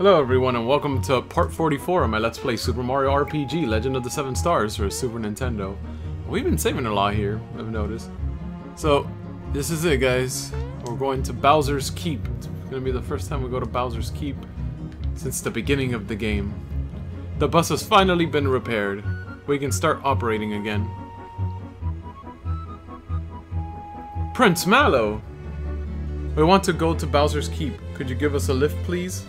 Hello everyone and welcome to part 44 of my Let's Play Super Mario RPG Legend of the Seven Stars for Super Nintendo. We've been saving a lot here, I've noticed. So, this is it guys. We're going to Bowser's Keep. It's gonna be the first time we go to Bowser's Keep since the beginning of the game. The bus has finally been repaired. We can start operating again. Prince Mallow! We want to go to Bowser's Keep. Could you give us a lift, please?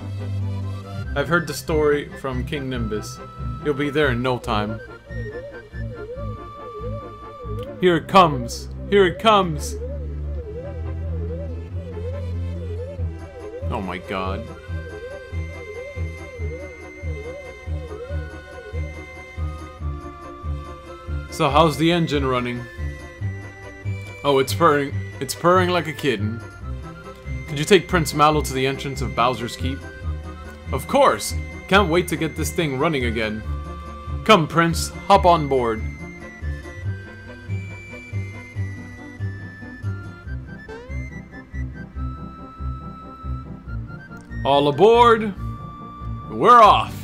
I've heard the story from King Nimbus. He'll be there in no time. Here it comes! Here it comes! Oh my god. So how's the engine running? Oh, it's purring. It's purring like a kitten. Could you take Prince Mallow to the entrance of Bowser's Keep? Of course! Can't wait to get this thing running again. Come, Prince, hop on board. All aboard! We're off!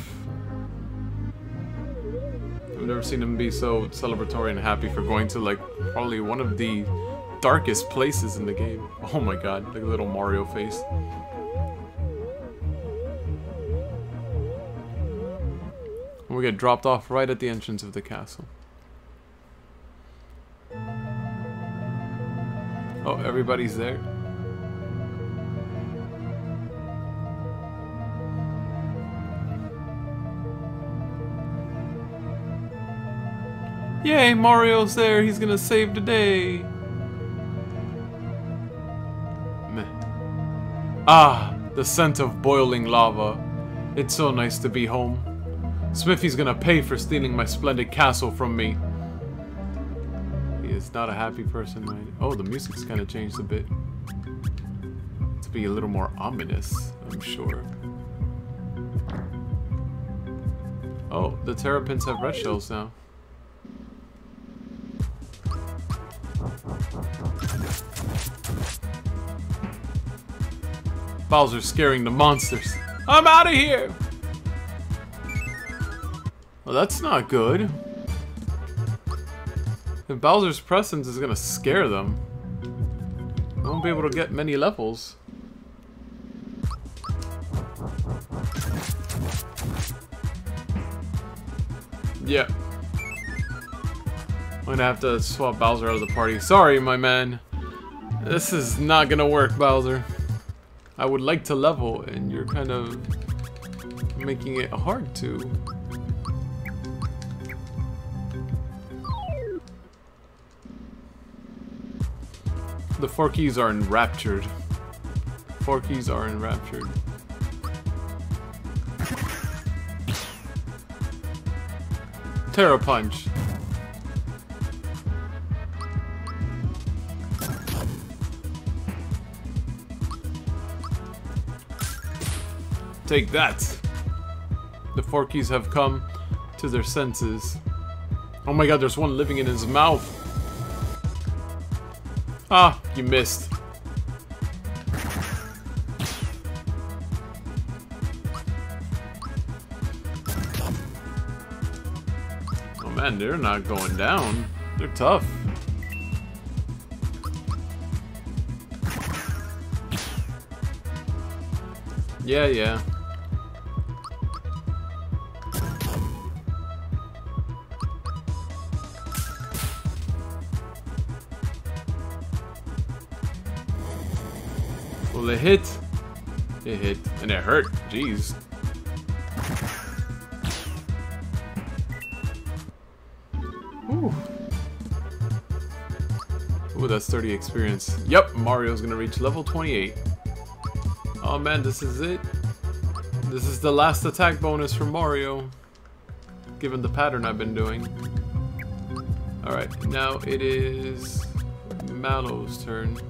I've never seen him be so celebratory and happy for going to, like, probably one of the darkest places in the game. Oh my god, like a little Mario face. We get dropped off right at the entrance of the castle. Oh, everybody's there. Yay, Mario's there. He's gonna save the day. Meh. Ah, the scent of boiling lava. It's so nice to be home. Smithy's gonna pay for stealing my splendid castle from me. He is not a happy person, right? Oh, the music's kind of changed a bit. To be a little more ominous, I'm sure. Oh, the Terrapins have red shells now. Bowser's scaring the monsters. I'm out of here! Well, that's not good. If Bowser's presence is gonna scare them, I won't be able to get many levels. Yeah. I'm gonna have to swap Bowser out of the party. Sorry, my man. This is not gonna work, Bowser. I would like to level, and you're kind of making it hard to. The Forkies are enraptured. Forkies are enraptured. Terra Punch. Take that. The Forkies have come to their senses. Oh my god, there's one living in his mouth. Ah, you missed. Oh man, they're not going down. They're tough. Yeah, yeah. It hit. It hit. And it hurt. Jeez. Ooh. Ooh, that's 30 experience. Yep, Mario's gonna reach level 28. Oh man, this is it. This is the last attack bonus for Mario. Given the pattern I've been doing. Alright, now it is Mallow's turn.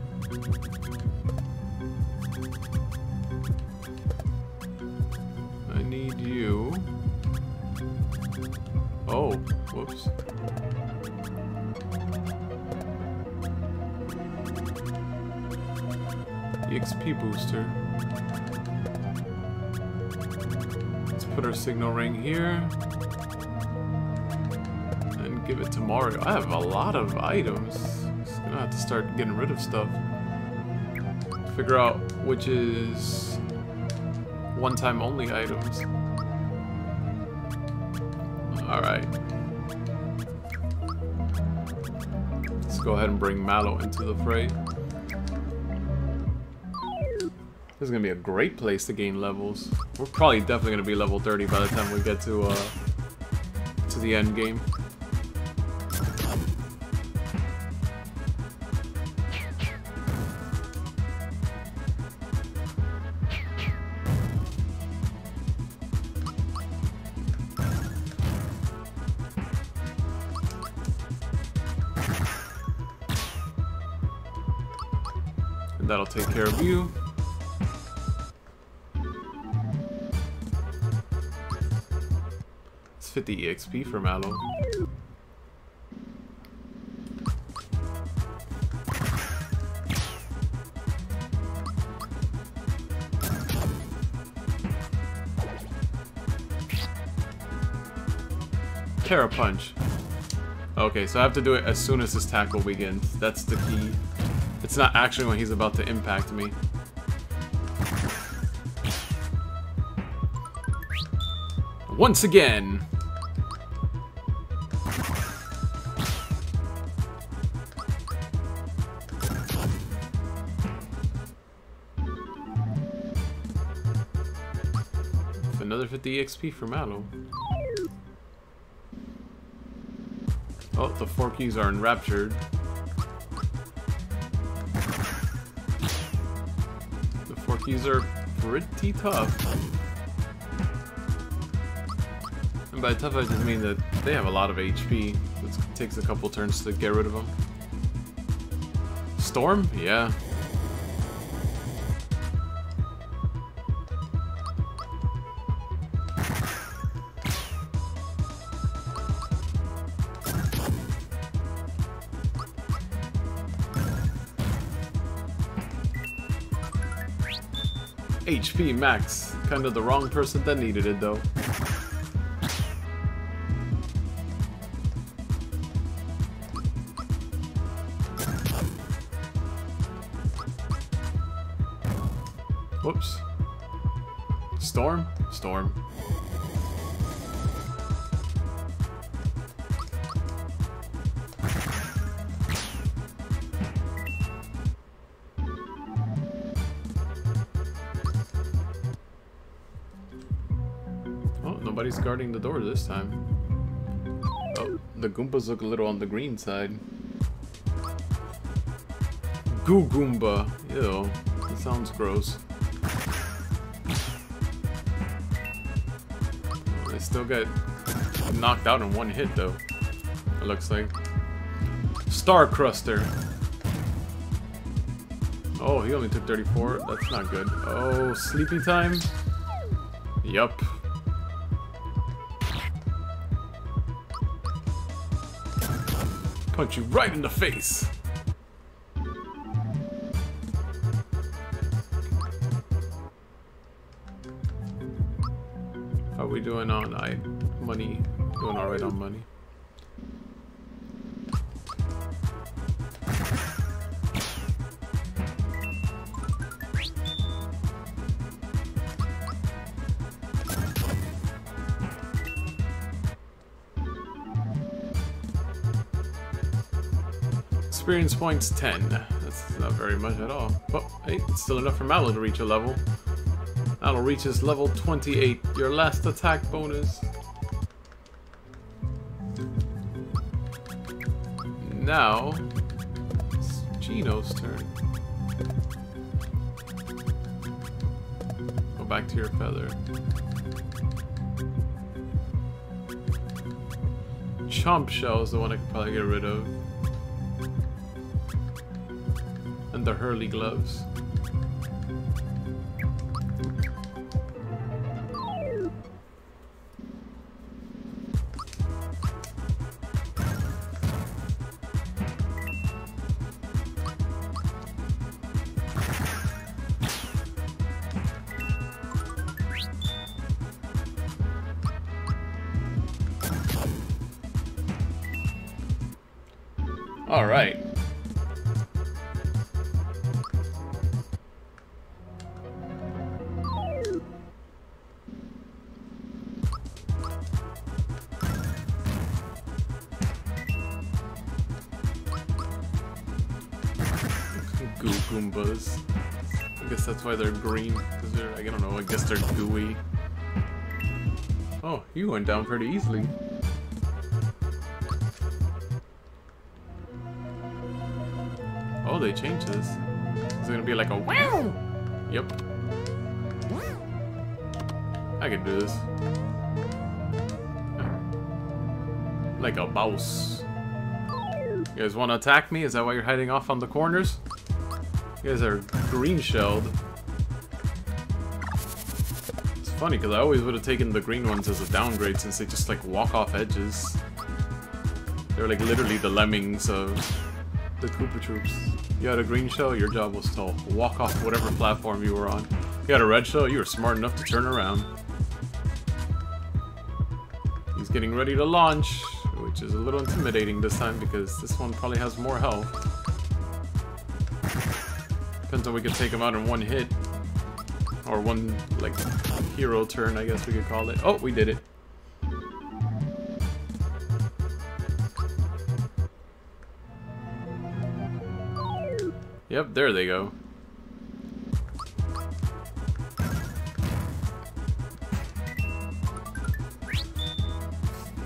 The Let's put our signal ring here. And give it to Mario. I have a lot of items. Just gonna have to start getting rid of stuff. Figure out which is one-time only items. Alright. Let's go ahead and bring Mallow into the fray. This is gonna be a great place to gain levels. We're probably definitely gonna be level 30 by the time we get to uh to the end game. And that'll take care of you. Let's fit the EXP from Mallow. Kara Punch. Okay, so I have to do it as soon as his tackle begins. That's the key. It's not actually when he's about to impact me. Once again. Another 50 XP for Mallow. Oh, the Forkies are enraptured. The Forkies are pretty tough. And by tough I just mean that they have a lot of HP. It takes a couple turns to get rid of them. Storm? Yeah. HP max. Kind of the wrong person that needed it though. Whoops. Storm? Storm. Nobody's guarding the door this time. Oh, the Goombas look a little on the green side. Goo Goomba. Ew. That sounds gross. They still get knocked out in one hit though. It looks like. Star Cruster. Oh, he only took 34. That's not good. Oh, sleeping time? Yup. Punch you right in the face. How are we doing on I money? Doing alright on money. Experience points 10. That's not very much at all. But hey, it's still enough for Mallow to reach a level. Mallow reaches level 28. Your last attack bonus. Now, it's Geno's turn. Go back to your feather. Chomp Shell is the one I could probably get rid of. the Hurly Gloves. Alright. That's why they're green. Cause they're, I don't know, I guess they're gooey. Oh, you went down pretty easily. Oh, they changed this. It's gonna be like a wow. Yep. I can do this. Like a boss. You guys want to attack me? Is that why you're hiding off on the corners? You guys are green shelled. Funny because I always would have taken the green ones as a downgrade since they just like walk off edges. They're like literally the lemmings of the Koopa Troops. You had a green shell, your job was to walk off whatever platform you were on. You had a red shell, you were smart enough to turn around. He's getting ready to launch, which is a little intimidating this time because this one probably has more health. Depends on we can take him out in one hit. Or one, like, hero turn, I guess we could call it. Oh, we did it. Yep, there they go.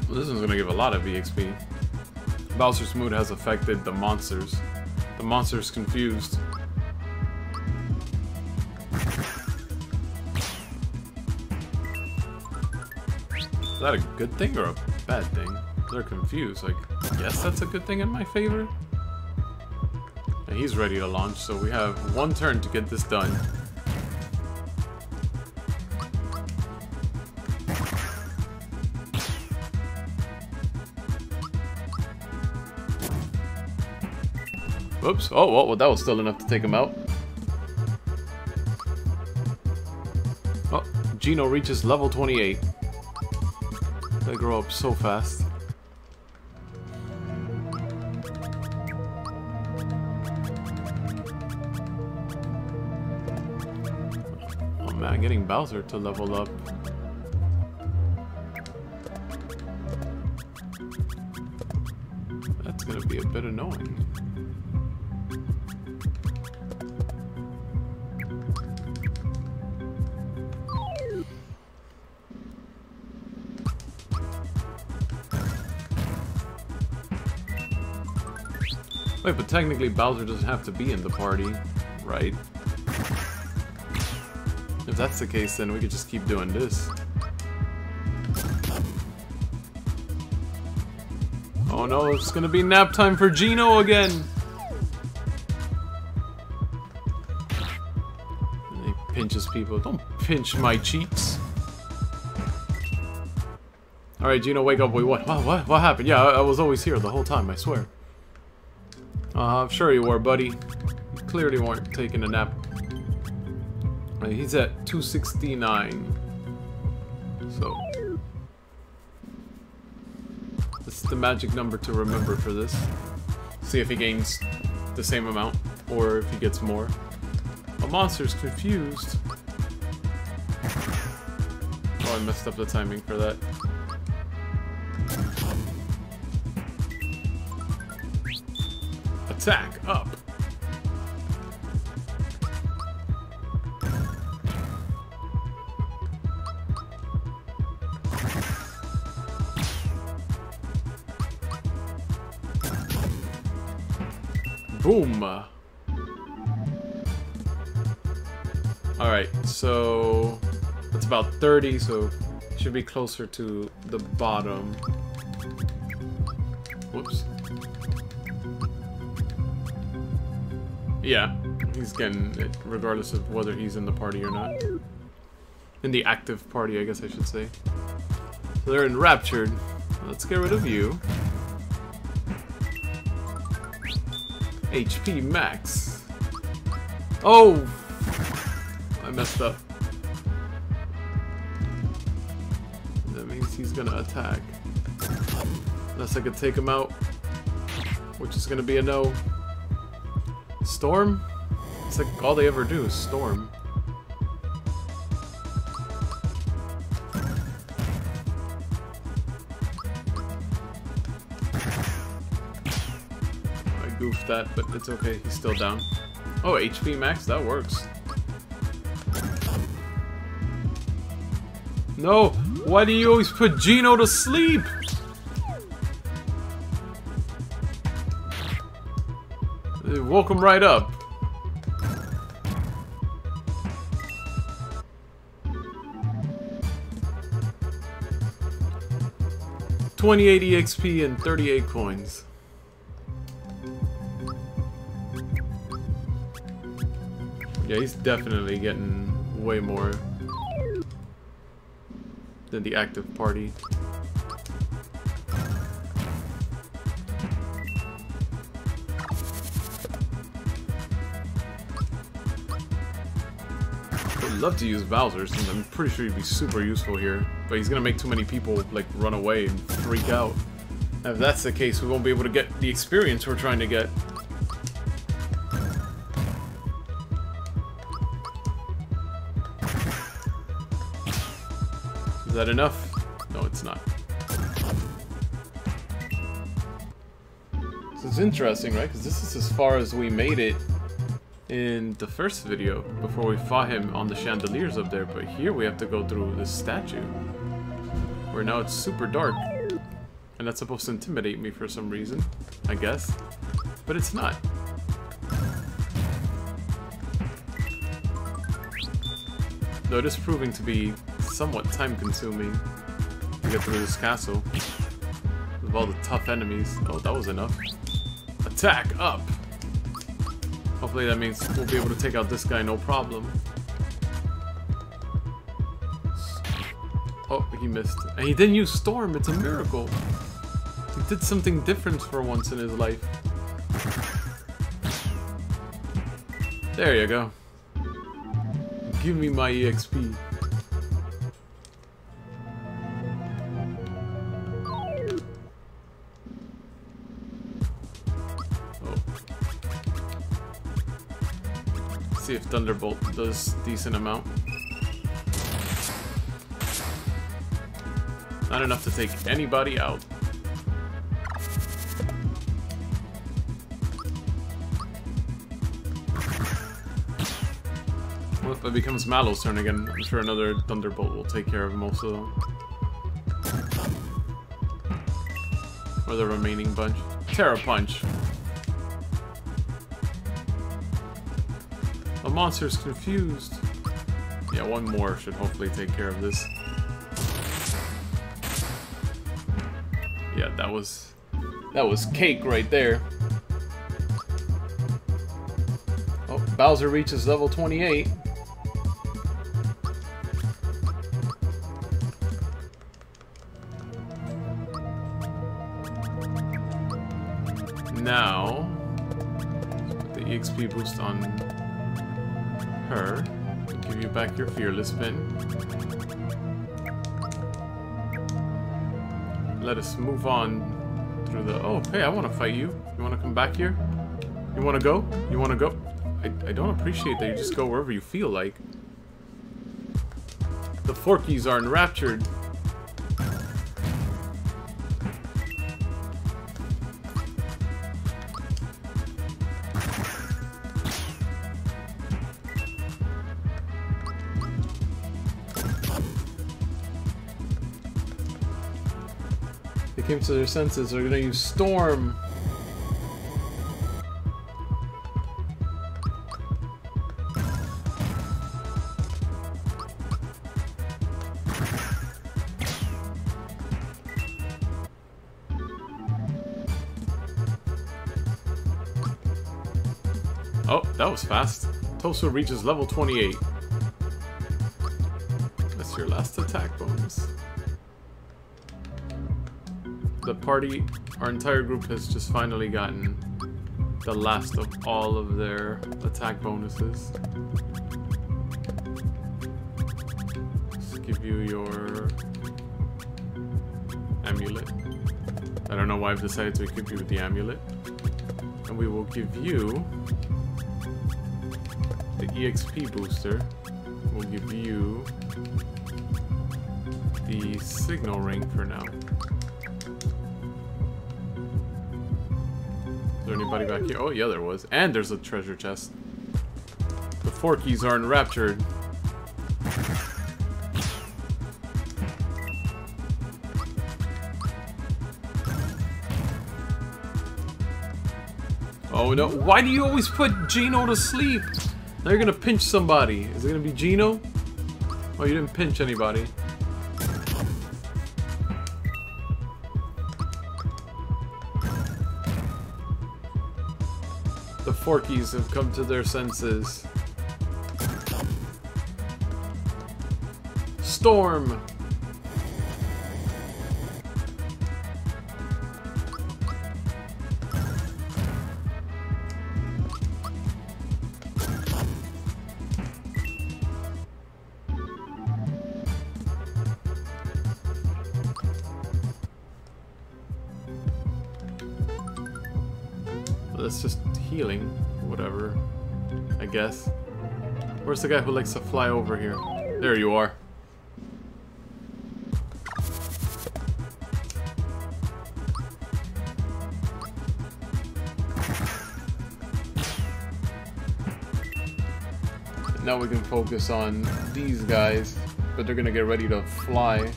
Well, this one's gonna give a lot of EXP. Bowser's mood has affected the monsters. The monster's confused. That a good thing or a bad thing? They're confused. Like, yes, that's a good thing in my favor? And he's ready to launch, so we have one turn to get this done. Oops. Oh, well, well, that was still enough to take him out. Oh, Geno reaches level 28. They grow up so fast. Oh man, getting Bowser to level up. Wait, but technically Bowser doesn't have to be in the party, right? If that's the case, then we could just keep doing this. Oh no, it's gonna be nap time for Geno again! And he pinches people. Don't pinch my cheeks. Alright, Geno, wake up. Wait, what? What, what? What happened? Yeah, I, I was always here the whole time, I swear. Uh, I'm sure you were, buddy. You clearly weren't taking a nap. He's at 269. So. This is the magic number to remember for this. See if he gains the same amount, or if he gets more. A monster's confused. Oh, I messed up the timing for that. Attack up. Boom. Alright, so it's about 30, so should be closer to the bottom. Whoops. Yeah, he's getting it regardless of whether he's in the party or not. In the active party, I guess I should say. So they're enraptured. Let's get rid of you. HP max. Oh! I messed up. That means he's gonna attack. Unless I could take him out. which is gonna be a no. Storm? It's like all they ever do is storm. I goofed that, but it's okay, he's still down. Oh, HP max, that works. No! Why do you always put Geno to sleep? Woke him right up. Twenty-eight XP and thirty-eight coins. Yeah, he's definitely getting way more than the active party. Love to use Bowser since I'm pretty sure he'd be super useful here. But he's gonna make too many people like run away and freak out. If that's the case, we won't be able to get the experience we're trying to get. Is that enough? No, it's not. This is interesting, right? Because this is as far as we made it in the first video before we fought him on the chandeliers up there. But here we have to go through this statue. Where now it's super dark. And that's supposed to intimidate me for some reason, I guess. But it's not. Though it is proving to be somewhat time-consuming to get through this castle. With all the tough enemies. Oh, that was enough. Attack up! Hopefully that means we'll be able to take out this guy no problem. Oh, he missed. And he didn't use Storm, it's a miracle. He did something different for once in his life. There you go. Give me my EXP. If Thunderbolt does decent amount. Not enough to take anybody out. Well, if it becomes Mallow's turn again, I'm sure another Thunderbolt will take care of most of them. Or the remaining bunch. Terra Punch. The monster's confused. Yeah, one more should hopefully take care of this. Yeah, that was... That was cake right there. Oh, Bowser reaches level 28. Now, the EXP boost on her. Give you back your fearless pin. Let us move on through the... Oh, hey, I want to fight you. You want to come back here? You want to go? You want to go? I, I don't appreciate that you just go wherever you feel like. The Forkies are enraptured. Came to their senses. They're gonna use Storm. Oh, that was fast. Tosu reaches level 28. That's your last attack bonus party, our entire group has just finally gotten the last of all of their attack bonuses. Just give you your amulet. I don't know why I've decided to equip you with the amulet. And we will give you the EXP booster. We'll give you the signal ring for now. There anybody back here? Oh, yeah, there was. And there's a treasure chest. The Forkies are enraptured. Oh no, why do you always put Geno to sleep? Now you're gonna pinch somebody. Is it gonna be Geno? Oh, you didn't pinch anybody. The Forkies have come to their senses. Storm! The guy who likes to fly over here? There you are. Now we can focus on these guys, but they're gonna get ready to fly.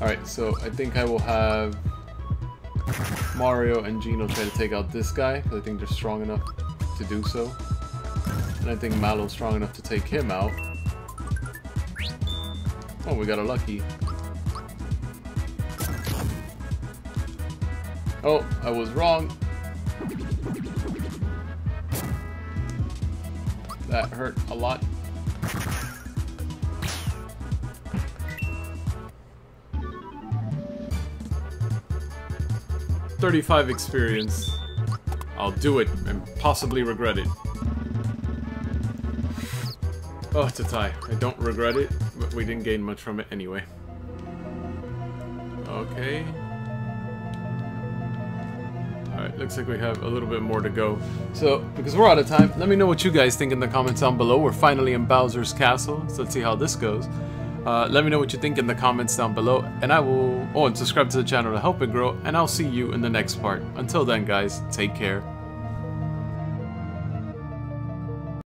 Alright, so I think I will have Mario and Geno try to take out this guy, because I think they're strong enough to do so. And I think Mallow's strong enough to take him out. Oh, we got a lucky. Oh, I was wrong. That hurt a lot. 35 experience. I'll do it and possibly regret it. Oh, it's a tie. I don't regret it, but we didn't gain much from it anyway. Okay. Alright, looks like we have a little bit more to go. So, because we're out of time, let me know what you guys think in the comments down below. We're finally in Bowser's Castle, so let's see how this goes. Uh, let me know what you think in the comments down below, and I will... Oh, and subscribe to the channel to help it grow, and I'll see you in the next part. Until then, guys, take care.